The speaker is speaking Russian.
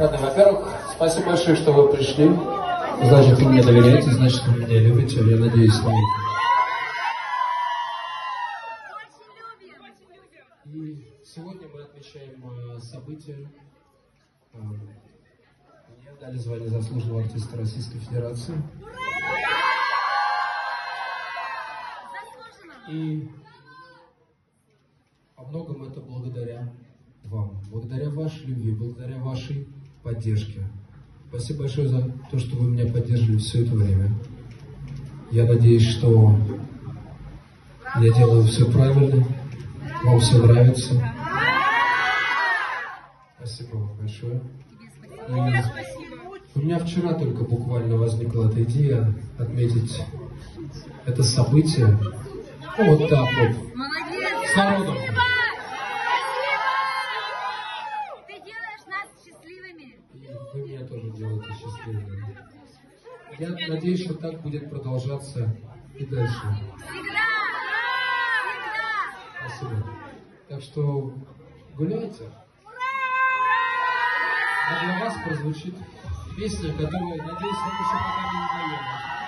Рады. Во-первых, спасибо большое, что вы пришли. Значит, вы мне доверяете, значит, вы меня любите, я надеюсь на это. И сегодня мы отмечаем э, событие. Э, Мне дали звание заслуженного артиста Российской Федерации. И во многом это благодаря вам, благодаря вашей любви, благодаря вашей поддержке. Спасибо большое за то, что вы меня поддерживали все это время. Я надеюсь, что я делаю все правильно, вам все нравится. Спасибо вам большое. И у меня вчера только буквально возникла эта идея отметить это событие. Вот так вот. С народом. Спасибо! Ты делаешь нас счастливыми. И вы меня тоже делаете счастливыми. Я надеюсь, что так будет продолжаться и дальше. Спасибо. Так что гуляйте. А для вас прозвучит песня, которая, надеюсь, вам еще пока не